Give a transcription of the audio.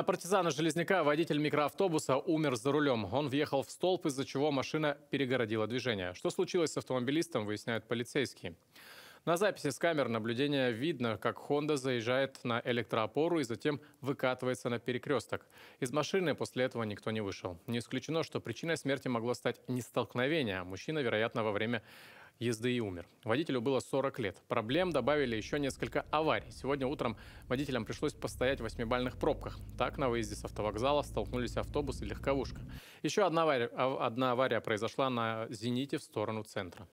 На партизана Железняка водитель микроавтобуса умер за рулем. Он въехал в столб, из-за чего машина перегородила движение. Что случилось с автомобилистом, выясняют полицейские. На записи с камер наблюдения видно, как Honda заезжает на электроопору и затем выкатывается на перекресток. Из машины после этого никто не вышел. Не исключено, что причиной смерти могло стать не столкновение, а мужчина, вероятно, во время езды и умер. Водителю было 40 лет. Проблем добавили еще несколько аварий. Сегодня утром водителям пришлось постоять в восьмибальных пробках. Так на выезде с автовокзала столкнулись автобус и легковушка. Еще одна авария, одна авария произошла на «Зените» в сторону центра.